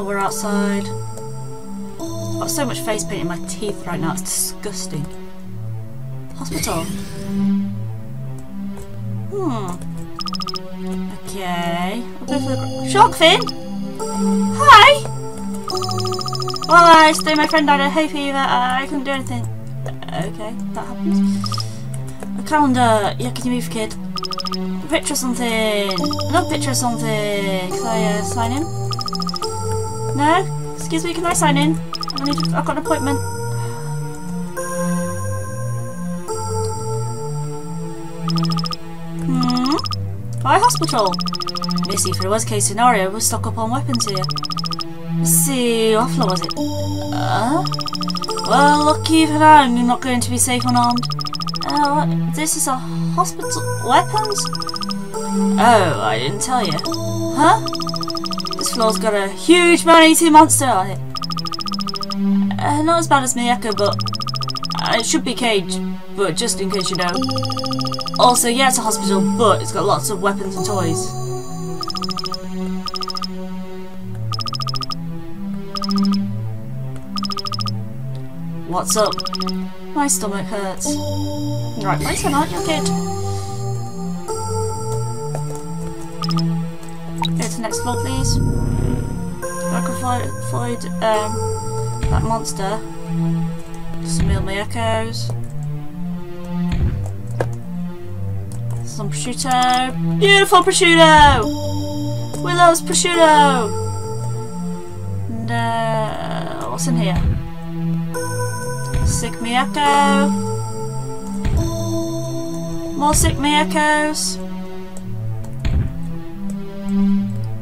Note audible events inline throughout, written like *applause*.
Oh, we're outside. I've got so much face paint in my teeth right now, it's disgusting. Hospital. Hmm. Okay. Shark fin! Hi! Well, I stay my friend died of hay fever. I couldn't do anything. Okay, that happens. A calendar. Yeah, can you move, kid? A picture of something. Another picture of something. Can I uh, sign in? No? Excuse me, can I sign in? I need to, I've got an appointment. Hmm? Why hospital? Missy, for the worst case scenario, we'll stock up on weapons here. See, what floor was it? Uh? Well, lucky for now, I'm not going to be safe unarmed. Uh. This is a hospital. Weapons? Oh, I didn't tell you. Huh? Floor's got a huge man-eating monster on it. Uh, not as bad as Mogeko, but uh, it should be caged, but just in case you know. Also, yeah, it's a hospital, but it's got lots of weapons and toys. What's up? My stomach hurts. Right place or not, you kid? Go to the next floor, please. I can avoid um, that monster. Some my echoes. Some prosciutto. Beautiful prosciutto! Willow's prosciutto! And, uh, what's in here? Sick Mogeko. More sick Mogekos.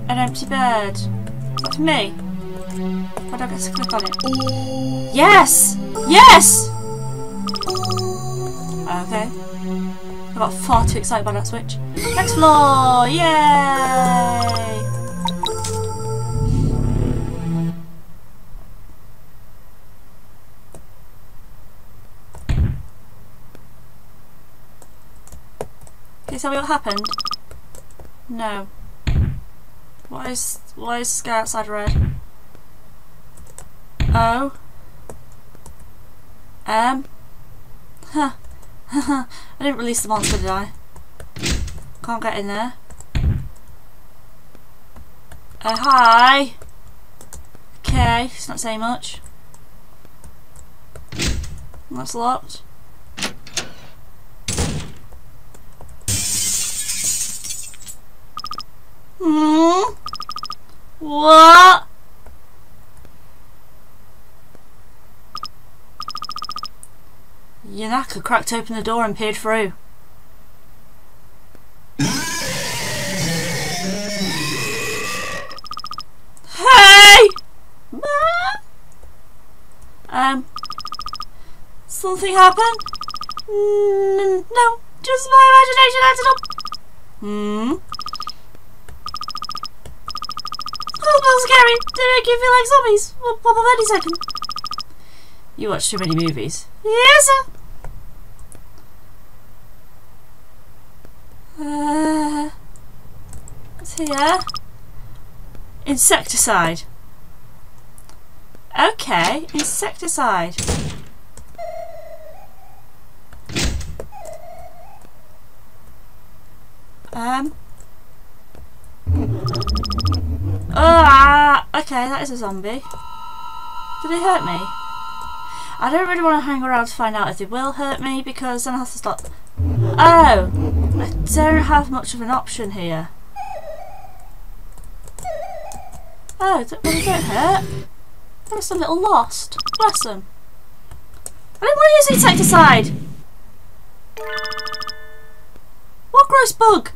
An empty bed. For me? Do I get to click on it? Yes! Yes! Okay. I got far too excited by that switch. Next floor! Yay! Can you tell me what happened? No. Why is why is the sky outside red? Oh. Um. Huh. *laughs* I didn't release the monster, did I? Can't get in there. Uh, hi. Okay, it's not saying much. That's locked. Hmm? What? Yonaka cracked open the door and peered through. hey! Um, something happened? No, just my imagination acted up. Hmm? Oh, that's scary. They make you feel like zombies. Well, pop up any second. You watch too many movies. Yes, sir. Uh, what's here? Insecticide. Okay, insecticide. Um. Ah, okay, that is a zombie. Did it hurt me? I don't really want to hang around to find out if they will hurt me because then I have to stop. Oh, I don't have much of an option here. Oh, well, they don't hurt. Just a little lost. Bless them. I don't want to use insecticide. What gross bug?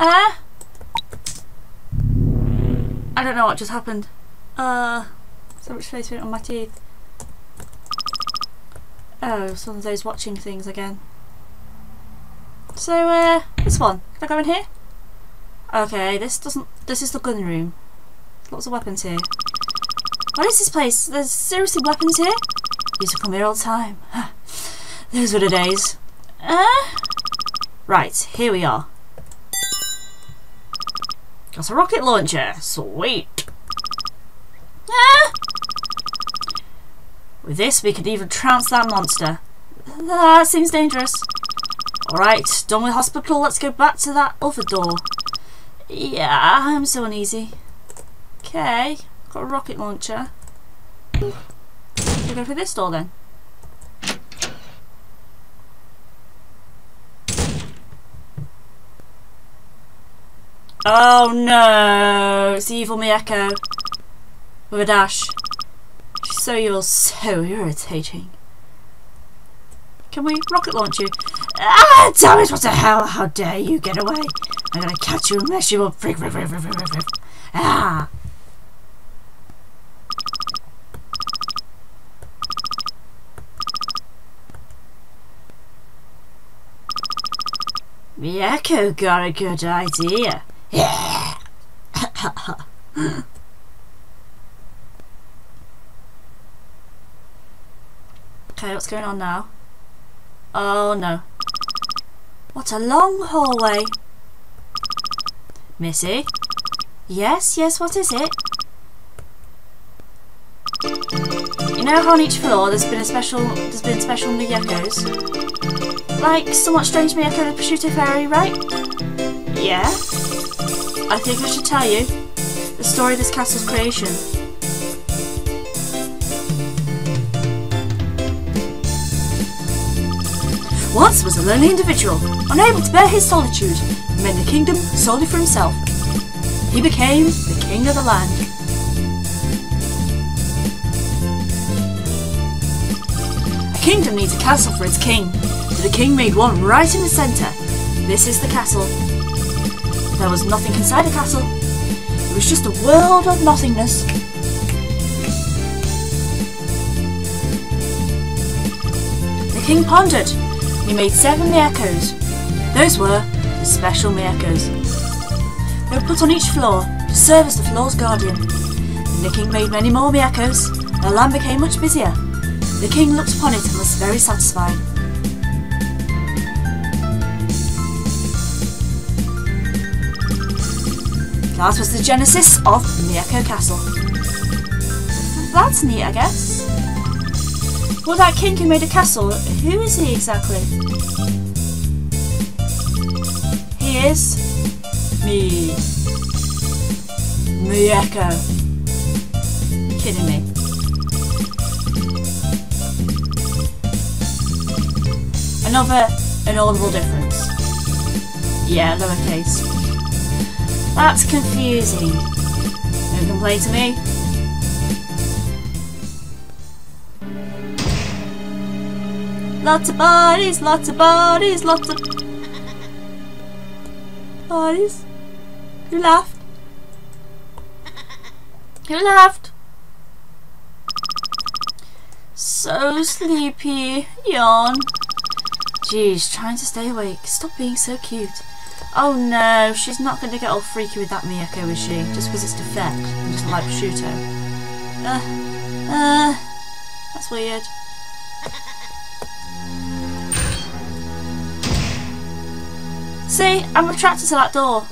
Ah. Uh, I don't know what just happened. Uh, so much face paint on my teeth. Oh, some of those watching things again. So, uh, this one. Can I go in here? Okay, this doesn't. This is the gun room. Lots of weapons here. What is this place? There's seriously weapons here? Used to come here all the time. *sighs* Those were the days. Uh, right, here we are. Got a rocket launcher. Sweet. Ah! With this, we could even trounce that monster. That seems dangerous. Alright, done with hospital, let's go back to that other door. Yeah, I'm so uneasy. Okay, got a rocket launcher. We'll go through this door then. Oh no, it's evil Mogeko. With a dash. She's so you're so irritating. Can we rocket launch you? Ah, damn it, what the hell? How dare you get away? I'm gonna catch you and mess you frick, frick, frick, frick. Ah! Mogeko got a good idea. Yeah! *laughs* okay, what's going on now? Oh no. What a long hallway. Missy? Yes, yes, what is it? You know how on each floor there's been a special there's been special Mogekos? Like somewhat strange Mogeko the prosciutto fairy, right? Yeah? I think I should tell you the story of this castle's creation. Once was a lonely individual, unable to bear his solitude, and made a kingdom solely for himself. He became the king of the land. A kingdom needs a castle for its king, so the king made one right in the centre. This is the castle. There was nothing inside the castle. It was just a world of nothingness. The king pondered. He made seven Mogekos. Those were the special Mogekos. They were put on each floor to serve as the floor's guardian. And the king made many more Mogekos. The land became much busier. The king looked upon it and was very satisfied. That was the genesis of Mogeko Castle. That's neat, I guess. Well, that king who made a castle, who is he exactly? He is me. Mogeko. Kidding me. Another inaudible difference. Yeah, lowercase. That's confusing. No complaint to me. Lots of bodies, lots of bodies, lots of bodies. Who laughed? Who laughed? So sleepy. Yawn. Jeez, trying to stay awake. Stop being so cute. Oh no, she's not going to get all freaky with that Mogeko, is she? Just because it's defect and doesn't like prosciutto. Uh, uh, that's weird. See, I'm attracted to that door.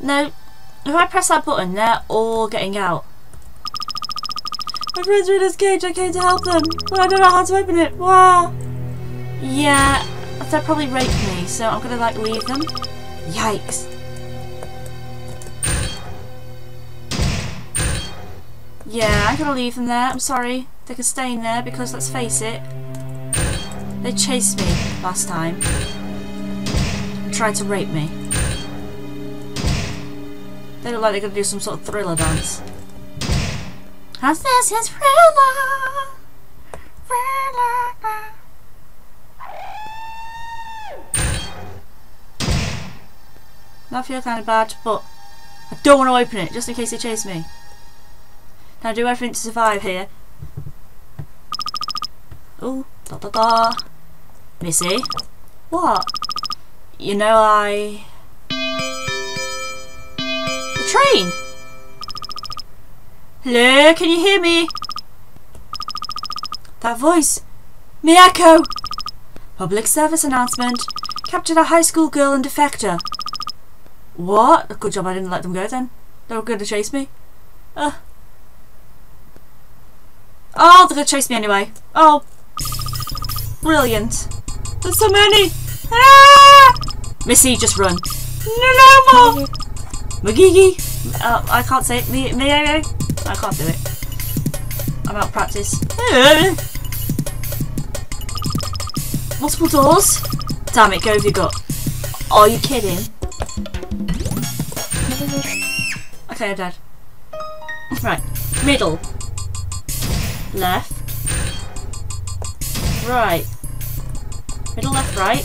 No, if I press that button, they're all getting out. My friends are in this cage, I came to help them, but I don't know how to open it. Wow. Yeah, they'll probably rape me, so I'm gonna like leave them. Yikes. Yeah, I'm gonna leave them there, I'm sorry. They can stay in there because let's face it, they chased me last time. Tried to rape me. They look like they're gonna do some sort of thriller dance. How's this is thriller? Thriller. I feel kind of bad, but I don't want to open it just in case they chase me. Now do everything to survive here. Oh, da da da. Missy? What? You know I... The train! Hello, can you hear me? That voice! Mogeko! Public service announcement. Captured a high school girl and defector. What? Good job I didn't let them go then. They were going to chase me. Uh. Oh, they're going to chase me anyway. Oh. Brilliant. There's so many. Ah! Missy, just run. No, no more. McGeegee. Uh, I can't say it. Me, me, I can't do it. I'm out of practice. Multiple doors? Damn it, go have you got? Are you kidding? Okay, I'm dead. Right. Middle. Left. Right. Middle, left, right.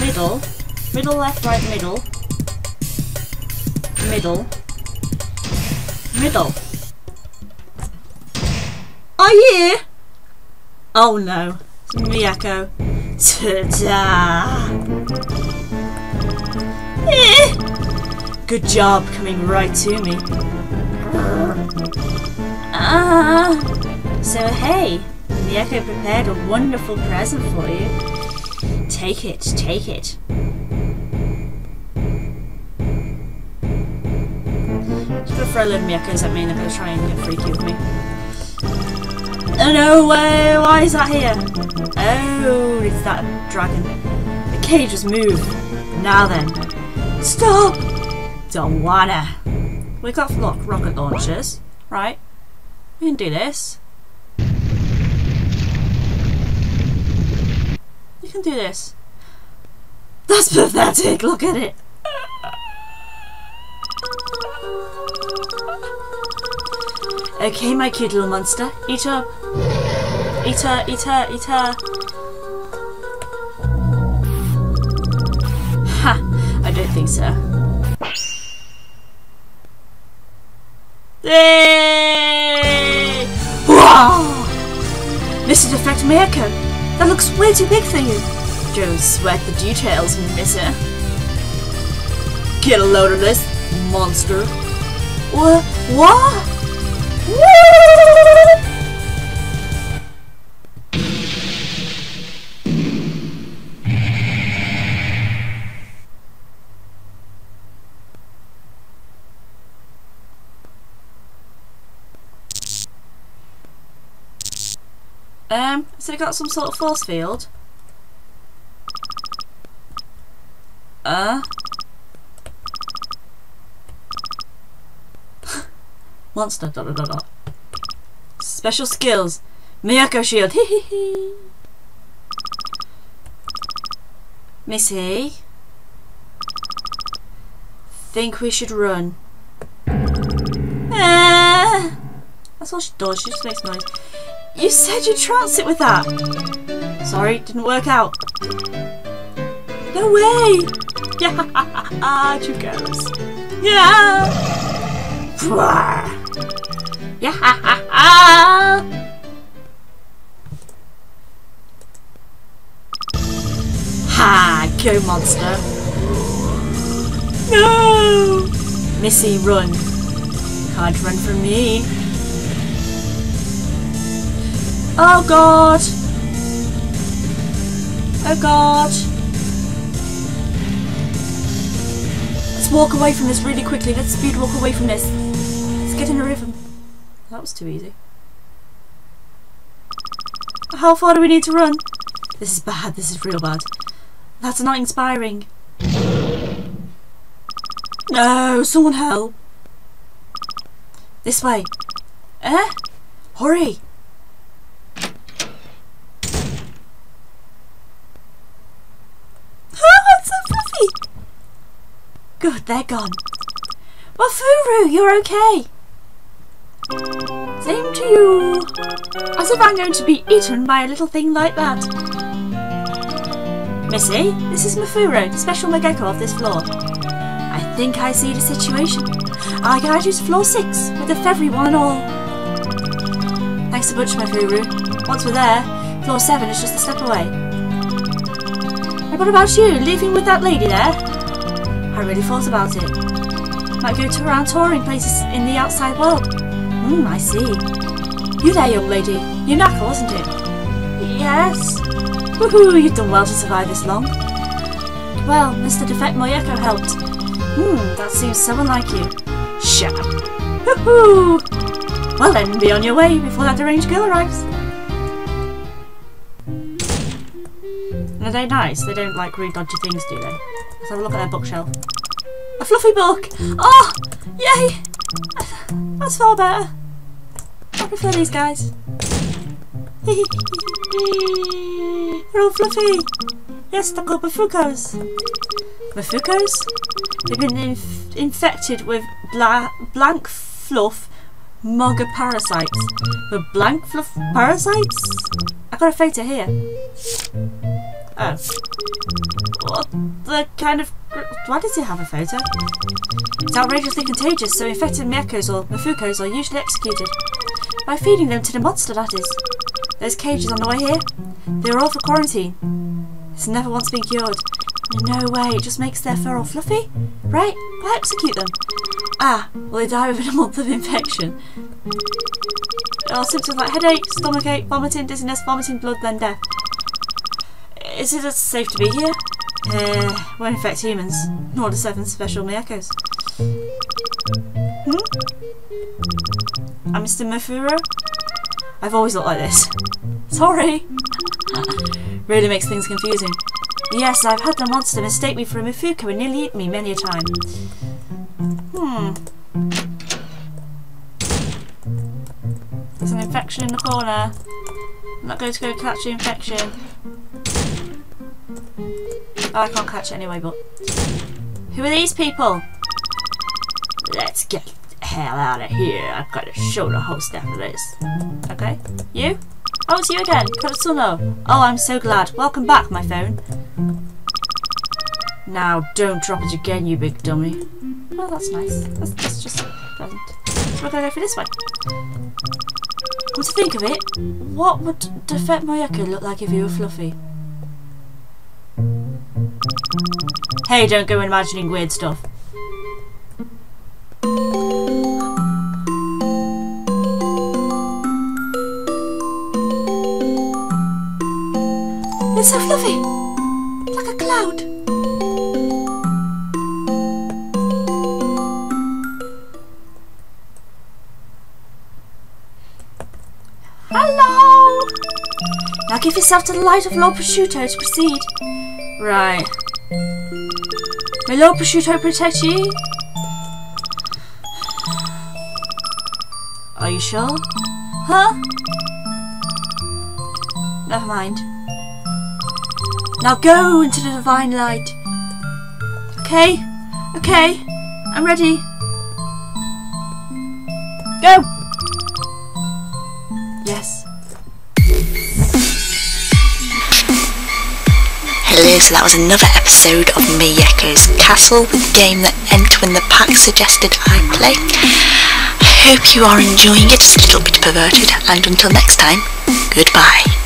Middle. Middle, left, right, middle. Middle. Middle. Oh yeah! Oh no. It's Mogeko. Ta-da! Good job coming right to me. Ah. So hey, Mogeko prepared a wonderful present for you. Take it, take it. Throw a of Mogekos at me and they're gonna try and get freaky with me. Oh no, way! why is that here? Oh, it's that dragon. The cage was moved. Now then. Stop! Don't wanna. We got look, rocket launchers, right? We can do this. You can do this. That's pathetic, look at it. Okay, my cute little monster. Eat up. Eat her, eat her, eat her. Ha! I don't think so. Yay! Wow! Is Effect Mogeko. That looks way too big for you. Don't sweat the details, misser. Get a load of this, monster. What? What? Um, so it got some sort of force field? Uh? *laughs* Monster, dot dot dot dot. Special skills. Mogeko shield. *laughs* Hee hee hee. Missy. Think we should run. Ah. That's all she does. She just makes noise. You said you'd trance it with that. Sorry, didn't work out. No way. *laughs* Yeah, *laughs* two girls. Yeah. *laughs* Yeah! ha! Go, monster! No! Missy, run! Can't run from me. Oh god! Oh god! Let's walk away from this really quickly. Let's speed walk away from this. Let's get in a rhythm. That was too easy. How far do we need to run? This is bad, this is real bad. That's not inspiring. No, someone help. This way. Eh? Hurry! Oh, it's so fluffy! Good, they're gone. Mafuro, you're okay! Same to you. As if I'm going to be eaten by a little thing like that. Missy, this is Mafuro, the special Mogeko of this floor. I think I see the situation. I you to floor 6, with the feathery one and all. Thanks a bunch, Mafuro. Once we're there, floor 7 is just a step away. And what about you, leaving with that lady there? I really thought about it. Might go to around touring places in the outside world. Hmm, I see. You there, young lady. Yonaka, wasn't it? Yes. Woohoo, you've done well to survive this long. Well, Mr. Defect Mogeko helped. Hmm, that seems so unlike you. Shut up. Woohoo! Well then, be on your way before that deranged girl arrives. Are they nice? They don't like read dodgy things, do they? Let's have a look at their bookshelf. A fluffy book! Oh! Yay! That's far better. I prefer these guys. *laughs* They're all fluffy. Yes, they're called Mafukos. Mafukos? They've been inf infected with bla blank fluff mugger parasites. With blank fluff parasites? I got a photo here. Oh. What the kind of... Why does he have a photo? It's outrageously contagious, so infected Mekos or Mafukos are usually executed. By feeding them to the monster, that is. Those cages on the way here, they were all for quarantine. It's never once been cured. No way, it just makes their fur all fluffy? Right, why execute them? Ah, well they die within a month of infection. There symptoms like headache, stomachache, vomiting, dizziness, vomiting blood, then death. Is it safe to be here? Uh, won't affect humans, nor the seven special Mogekos. Hmm? I'm Mr. Mafuro? I've always looked like this. *laughs* Sorry! *laughs* really makes things confusing. Yes, I've had the monster mistake me for a Mafuko and nearly eat me many a time. Hmm. There's an infection in the corner. I'm not going to go catch the infection. Oh, I can't catch it anyway, but... Who are these people? Let's get the hell out of here. I've got to show the host after this. Okay. You? Oh, it's you again. Katsuno. Oh, I'm so glad. Welcome back, my phone. Now, don't drop it again, you big dummy. Oh, that's nice. That's, that's just pleasant. So we're going to go for this one. Come to think of it, what would Defect Mogeko look like if he were fluffy? Hey, don't go imagining weird stuff. It's so fluffy! Like a cloud. Hello! Now give yourself to the light of Lord Prosciutto to proceed. Right. Lord Prosciutto protect you? Are you sure? Huh? Never mind. Now go into the divine light. Okay? Okay. I'm ready. Go! So that was another episode of Mogeko's Castle with the game that Entoan the Pack suggested I play. I hope you are enjoying it, it's a little bit perverted, and until next time, goodbye.